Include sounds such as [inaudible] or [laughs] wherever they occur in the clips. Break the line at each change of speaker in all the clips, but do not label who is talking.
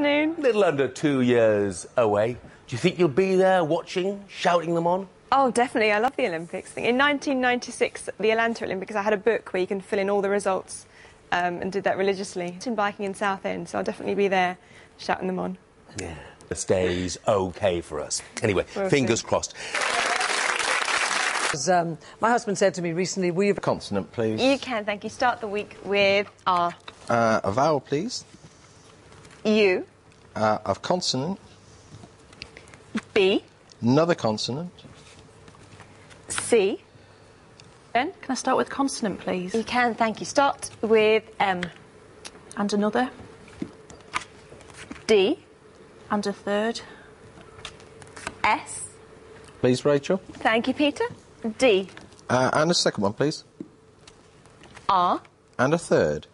afternoon.
Little under two years away. Do you think you'll be there watching, shouting them on?
Oh, definitely. I love the Olympics. In 1996, the Atlanta Olympics, I had a book where you can fill in all the results um, and did that religiously. It's in biking in Southend, so I'll definitely be there shouting them on.
Yeah. the Stays okay for us. Anyway,
We'll
fingers
see.
crossed.
Um, my husband said to me recently, will you...
Have a consonant, please.
You can, thank you. Start the week with R.
Uh, a vowel, please.
U,
Uh, of consonant.
B,
Another consonant.
C. Ben?
Can I start with consonant, please?
You can, thank you. Start with M.
And another,
D,
and a third,
S.
Please, Rachel.
Thank you, Peter. D,
Uh, and a second one, please.
R,
And a third.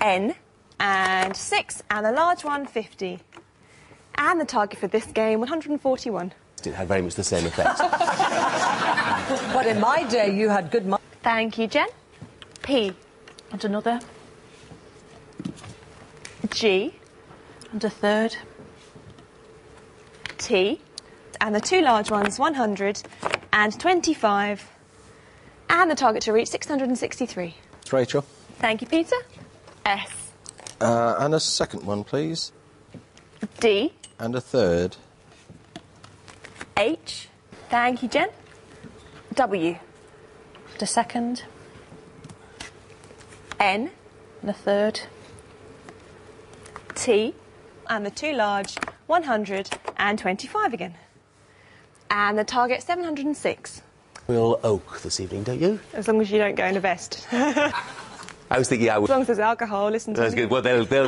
N, and 6, and a large one, 50. And the target for this game, 141.
It had very much the same effect. [laughs]
But in my day, you had good... Mo-
Thank you, Jen. P,
and another,
G,
and a third,
T, and the two large ones, 100 and 25. And the target to reach, 663.
It's Rachel.
Thank you, Peter. S,
Uh, and a second one, please.
D,
And a third.
H. Thank you, Jen. W,
and a second,
N,
and a third,
T, and the two large, 125 again. And the target, 706.
Real oak this evening, don't you?
As long as you don't go in a vest. [laughs] as
I was thinking I would.
long as there's alcohol, listen to
That's
me.
good. Well, they'll, they'll